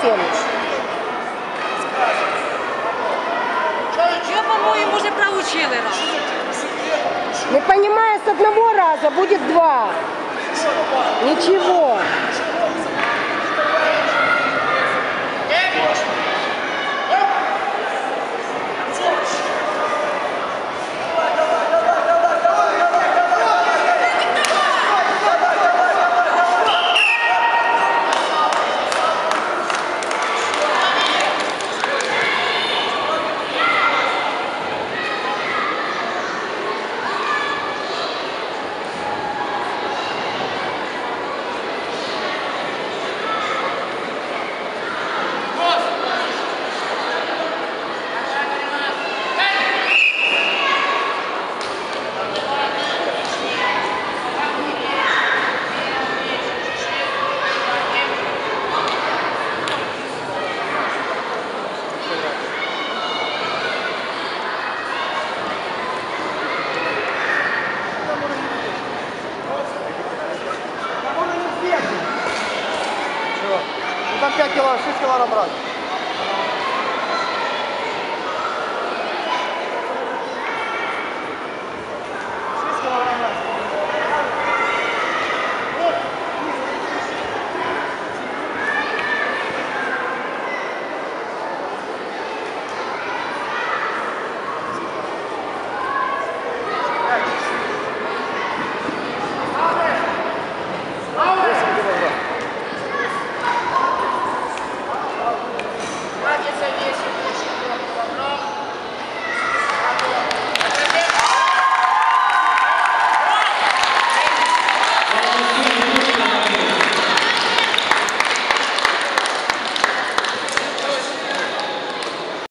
Фелич. Ее, по-моему, уже проучили раз. Ну, Не понимая, с одного раза будет два. Ничего. Ну там 5 кило, 6 кило набрать.